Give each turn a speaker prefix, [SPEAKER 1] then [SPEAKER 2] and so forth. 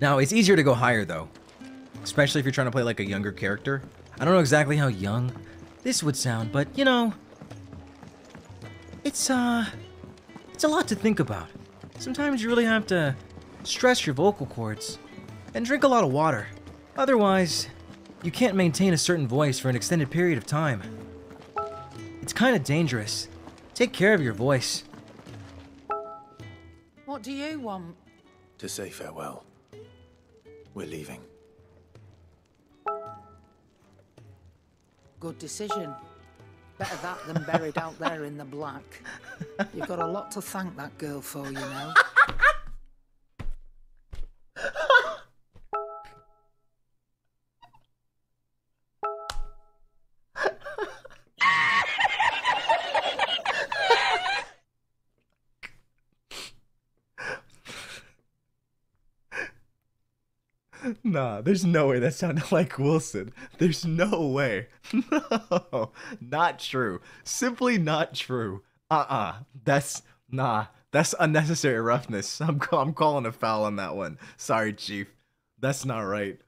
[SPEAKER 1] Now, it's easier to go higher though, especially if you're trying to play like a younger character. I don't know exactly how young this would sound, but you know, it's uh, it's a lot to think about. Sometimes you really have to stress your vocal cords and drink a lot of water. Otherwise, you can't maintain a certain voice for an extended period of time. It's kind of dangerous. Take care of your voice.
[SPEAKER 2] What do you want?
[SPEAKER 3] To say farewell. We're leaving.
[SPEAKER 2] Good decision. Better that than buried out there in the black. You've got a lot to thank that girl for, you know.
[SPEAKER 1] Nah, there's no way that sounded like Wilson. There's no way. No, not true. Simply not true. Uh-uh. That's nah. That's unnecessary roughness. I'm I'm calling a foul on that one. Sorry, chief. That's not right.